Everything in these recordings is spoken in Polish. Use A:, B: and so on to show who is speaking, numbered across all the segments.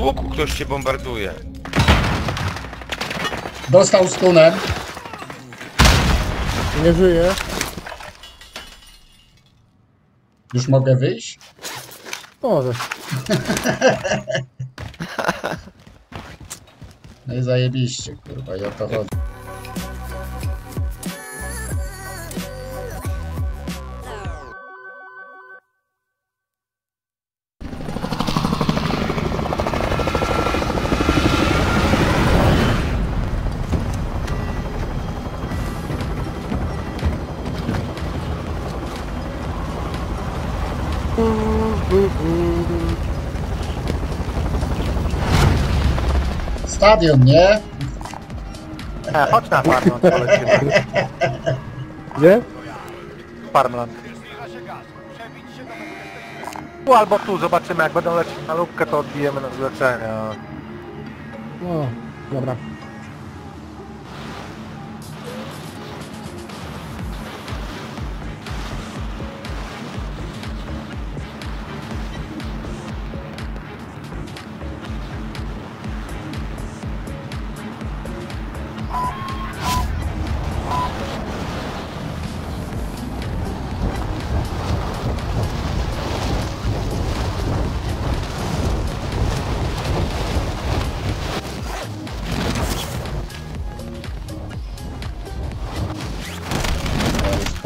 A: łuku ktoś cię bombarduje.
B: Dostał stunem.
C: Nie żyje.
B: Już mogę wyjść?
C: Może.
B: No i zajebiście, kurwa, o to chodzi. Stadion, nie?
D: E, chodź na Farmland, polecimy.
C: Gdzie?
D: Farmland. Tu albo tu, zobaczymy, jak będą lecieć na lubkę, to odbijemy na zlecenie.
C: No, dobra.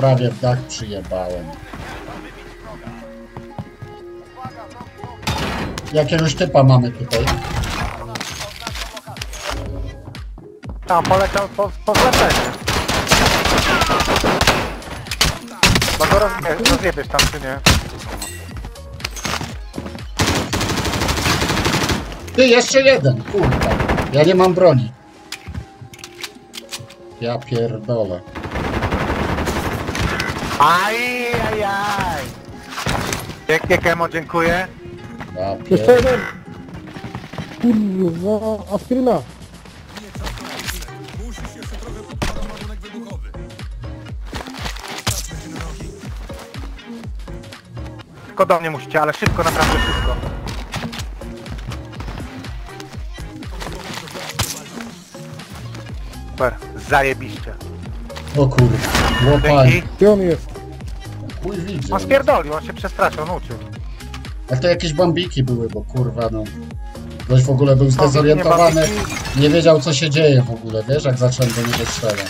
B: Prawie w dach przyjebałem. Jakiegoś typa mamy tutaj.
D: Tam poleciał po, po zlecenie. No to rozbie, rozjebiesz tam, czy nie?
B: Ty, jeszcze jeden, kurwa. Ja nie mam broni. Ja pierdolę.
D: Aj, aj, aj. Pięknie, Kemo, dziękuję.
B: Ja
C: Jeszcze
B: pier...
C: jeden. Kurwa, aspiryna.
D: Tylko do mnie musicie, ale szybko, naprawdę szybko. Super, zajebiście.
B: O kurwa. Łopaj.
D: Dzięki.
C: Gdzie on jest?
B: Chuj widzę.
D: On spierdolił, on się przestraszył, on uciekł.
B: A to jakieś bambiki były, bo kurwa no. Ktoś w ogóle był
D: nie
B: zdezorientowany. Nie wiedział co się dzieje w ogóle, wiesz, jak zacząłem do niego strzelać.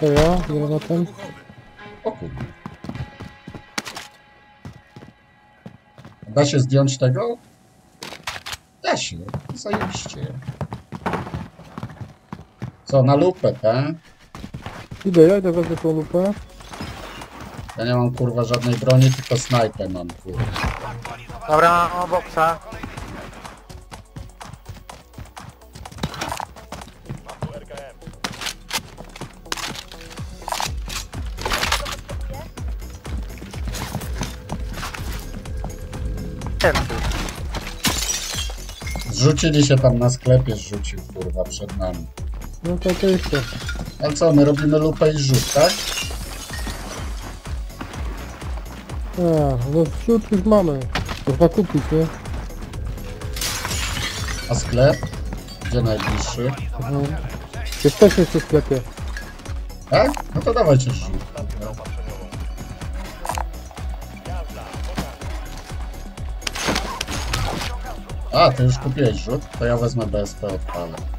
C: To ja, granatem.
B: O kurwa. Da się zdjąć tego? Da się. Zajebiście. Co, na lupę, tak?
C: Idę, ja idę wezmę tą lupę.
B: Ja nie mam kurwa żadnej broni, tylko snajpę mam kurwa.
D: Dobra, mam boksa.
B: Zrzucili się tam na sklepie, zrzucił kurwa przed nami.
C: No to jeszcze.
B: A co, my robimy lupę i rzut, tak?
C: A, no wśród już mamy. Można kupić, nie?
B: A sklep? Gdzie najbliższy?
C: Aha. Jesteśmy przy sklepie.
B: Tak? No to dawajcie rzut. A, ty już kupiłeś rzut? To ja wezmę BSP odpalę.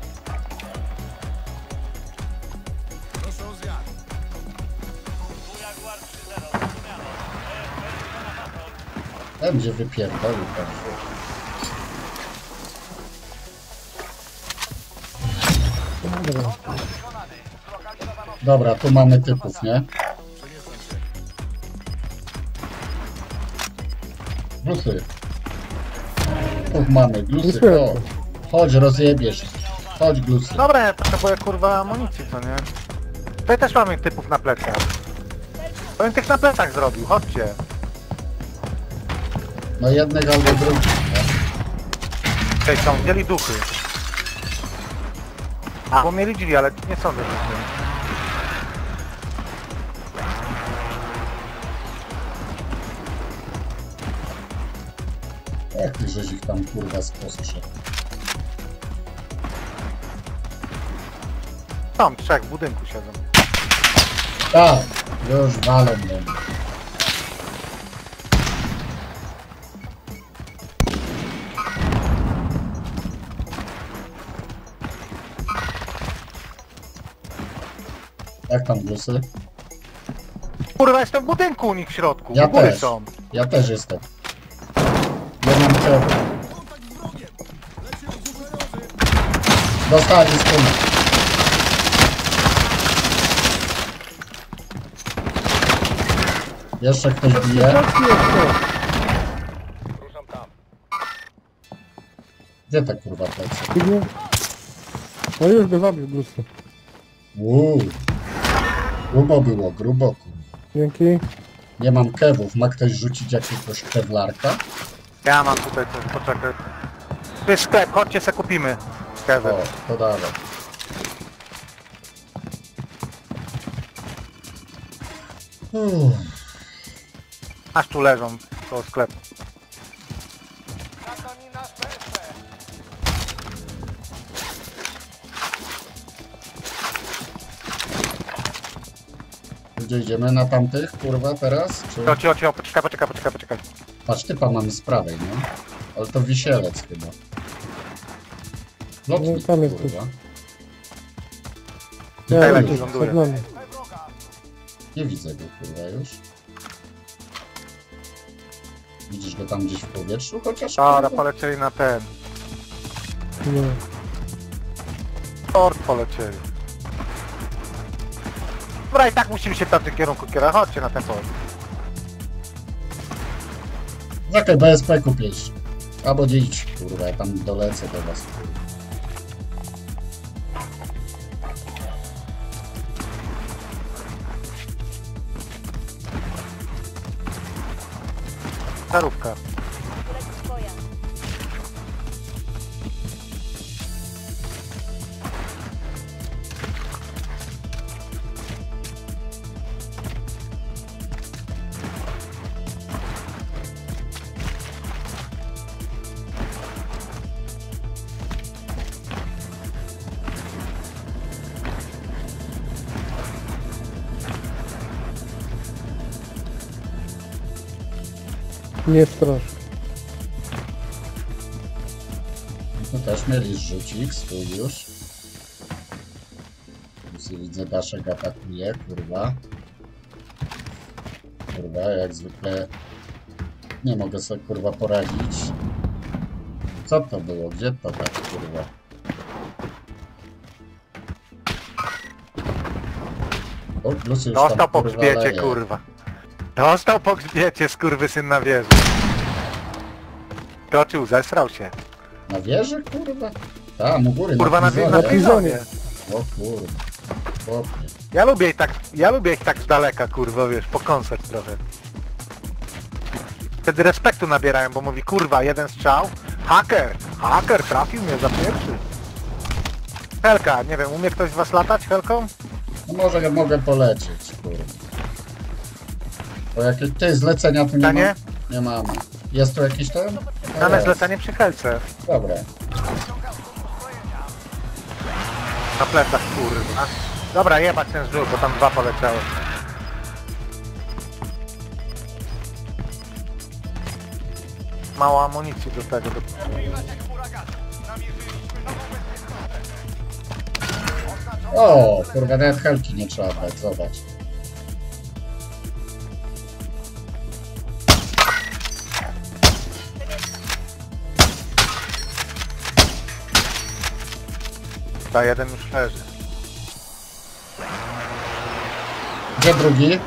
B: Będzie wypierdolił rzut.
C: No, dobra.
B: Dobra, tu mamy typów, nie? Glusy. Tu mamy, glusy,
C: Glusy.
B: o. Chodź, rozjebiesz. Chodź, glusy.
D: Dobra, ja potrzebuję kurwa amunicji, co nie? Tutaj też mamy typów na plecach. To bym tych na plecach zrobił, chodźcie.
B: No jednych albo drugich?
D: Tutaj są, wzięli duchy. A, bo mieli drzwi, ale nie są duchy.
B: Jak ty żeś ich tam kurwa spostrzegł?
D: Tam, trzech w budynku siedzą.
B: Tak, już walą mnie. Jak tam głosy?
D: Kurwa, jestem w budynku u nich w środku.
B: Ja
D: u góry
B: też.
D: są.
B: Ja też jestem. Ja mam ceł. Dostali z tyłu. Jeszcze ktoś bije.
C: Jest to.
B: Gdzie te kurwa plecy?
C: Biegnie. No już go zabił, Bruce.
B: Uuu. Grubo było, grubo.
C: Dzięki.
B: Nie mam kewów. Ma ktoś rzucić jakiegoś kewlarka?
D: Ja mam tutaj coś, poczekaj. Tu jest sklep, chodźcie se kupimy. Kevin.
B: O, to dawaj. Uff.
D: Aż tu leżą koło sklepu.
B: Gdzie idziemy? Na tamtych, kurwa, teraz? Czy...
D: Chodź, chodź, chodź, poczekaj, poczekaj, poczekaj, poczekaj.
B: Patrz, typa mamy z prawej, no. Ale to wisielec chyba. Lotnik,
C: No, tam jest
B: kurwa. Nie,
D: leci,
B: już.
D: ląduje.
B: nie widzę go, kurwa, już. Widzisz go tam gdzieś w powietrzu chociaż?
D: Dobra,
B: kurwa?
D: polecieli na ten.
C: Nie.
D: Tort polecieli. Dobra, i tak musimy się w tamtym kierunku kierować. Chodźcie na ten port.
B: Czekaj, BSP kupić. Albo idź, kurwa, ja tam dolecę do was.
D: Starówka.
C: Nie strasz.
B: No też mieli rzucik, stój już. Już widzę, Daszek atakuje, kurwa. Kurwa, jak zwykle nie mogę sobie kurwa poradzić. Co to było? Gdzie to tak, kurwa? O, plusy już tam,
D: Dostał po grzbiecie, kurwa. Dostał po grzbiecie, skurwysyn na wieży. Toczył, zesrał się.
B: Na wieży, kurwa? Tam, u góry,
D: Kurwa, na,
B: pizonie.
D: na
C: pizonie.
B: O kurwa. Chłopie.
D: Ja lubię ich tak, ja lubię ich tak z daleka, kurwa, wiesz, po koncert trochę. Wtedy respektu nabierają, bo mówi, kurwa, jeden strzał, haker, haker, trafił mnie za pierwszy. Helka, nie wiem, umie ktoś z was latać Helką?
B: No może ja mogę polecieć, kurwa. Bo jakieś ty zlecenia tu nie ma?
D: Pytanie?
B: Nie mamy. Jest tu jakiś ten? No
D: Mamy
B: jest.
D: zlecenie przy Helce.
B: Dobra.
D: Na plecach, kurwa. Dobra, jebać ten żur, bo tam dwa poleciały. Mało amunicji do tego. Do...
B: O, kurwa, nawet helki nie trzeba brać, zobacz.
D: Ta jeden już leży.
B: Gdzie drugi?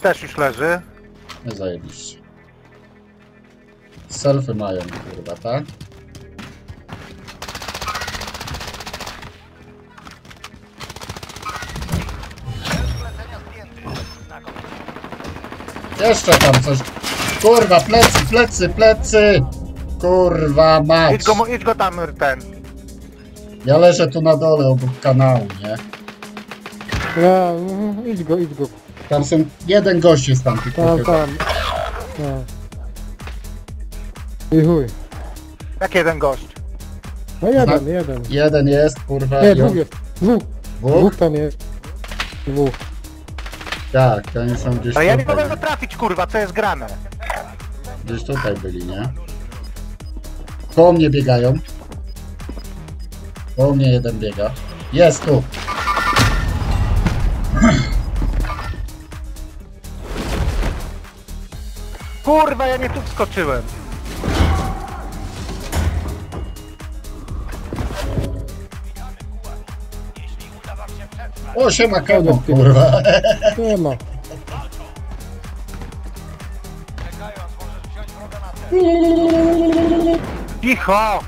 D: Też już leży.
B: Nie zajebiście. Selfy mają, kurwa, tak? Jeszcze tam coś. Kurwa, plecy, plecy, plecy! Kurwa, mać!
D: Idź go, idź go tam ten.
B: Ja leżę tu na dole obok kanału, nie?
C: Ja, mhm, idź go, idź go.
B: Tam są... Jeden gość jest tam tylko
C: Tam,
B: chyba.
C: tam. Tak. I chuj.
D: Jak jeden gość.
C: No jeden,
B: Zna-
C: jeden.
B: Jeden jest, kurwa.
C: Nie,
B: i on-
C: dwóch jest. Dwóch.
B: Dwóch?
C: Dwóch tam jest. Dwóch.
B: Tak, oni są gdzieś
D: A ja nie
B: tutaj.
D: mogę trafić, kurwa, co jest grane.
B: Gdzieś tutaj byli, nie? Koło mnie biegają. Koło mnie jeden biega. Jest tu.
D: Kurwa, ja nie tu wskoczyłem.
B: O, siema Kevin, kurwa.
C: Nie
D: Cicho!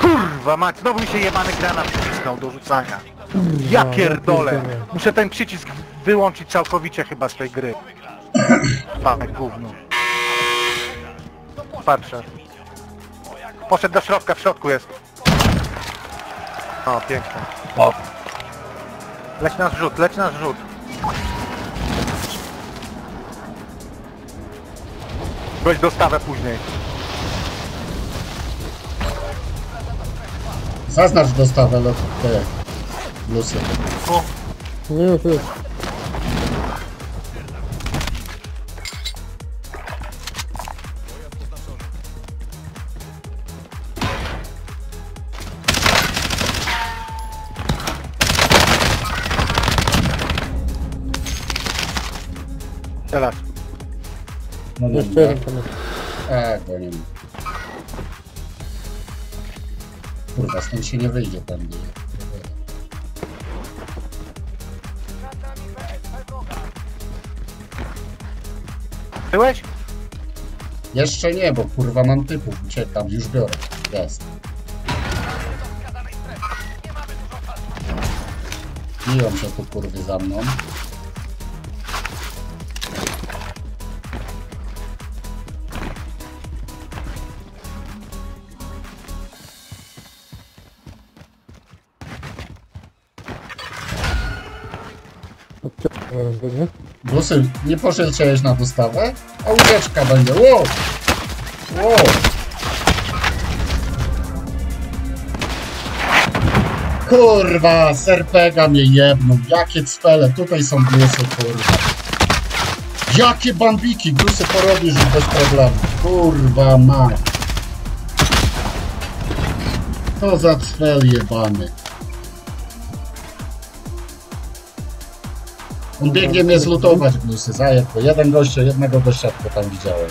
D: Kurwa mać, znowu mi się jebany granat wcisnął do rzucania. Ja
C: No,
D: pierdolę.
C: pierdolę.
D: Muszę ten przycisk wyłączyć całkowicie chyba z tej gry. Mamy gówno. Patrzę. Poszedł do środka, w środku jest. O, pięknie. O. Leć na zrzut, leć na zrzut. Weź dostawę później.
B: Zaznacz dostawę lot te blusy.
D: O,
C: Już, już.
D: Teraz.
B: No
C: jeden.
B: Tak, bo nie wiem. Kurwa, stąd się nie wyjdzie tędy.
D: Byłeś?
B: Jeszcze nie, bo kurwa mam typów, uciekam, już biorę. Jest. Biją się tu kurwy za mną.
C: Odciągnąłem go, nie?
B: Blusy, nie poszedłeś na dostawę? A ucieczka będzie, wow! Wow! Kurwa, serpega mnie jebną, jakie cwele, tutaj są blusy, kurwa. Jakie bambiki, blusy porobisz bez problemu. Kurwa ma. To za cwel jebany. On biegnie mnie zlutować blusy, zajeb go. Jeden gościa, jednego gościa tylko tam widziałem.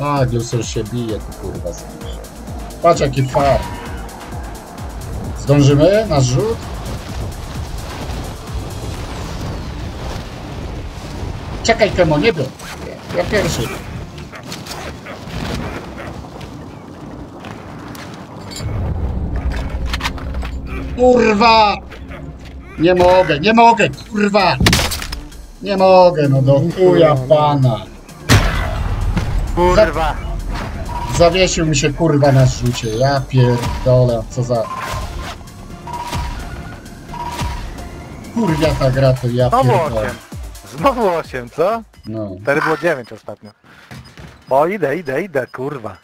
B: A, Gilson się bije, tu kurwa. Patrz jaki far. Zdążymy na rzut? Czekaj, Kemo, nie biorę. Ja pierwszy. Kurwa! Nie mogę, nie mogę, kurwa! Nie mogę, no do chuja pana.
D: Kurwa.
B: Zawiesił mi się kurwa na rzucie, ja pierdolę, co za... Kurwa ta gra to ja
D: Znowu
B: pierdolę.
D: 8. Znowu 8, co?
B: No.
D: Wtedy było 9 ostatnio. O, idę, idę, idę, kurwa.